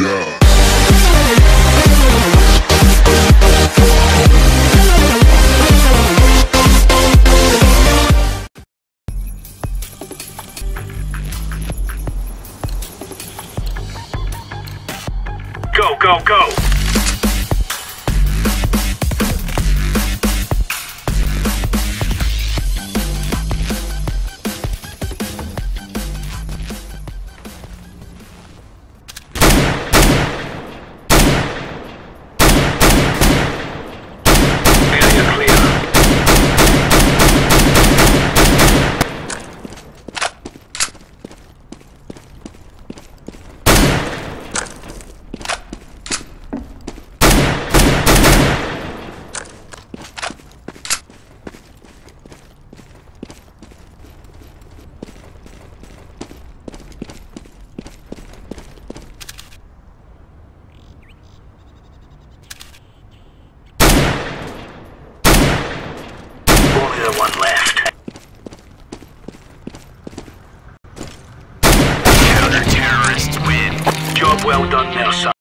Go, go, go! Well done there, son.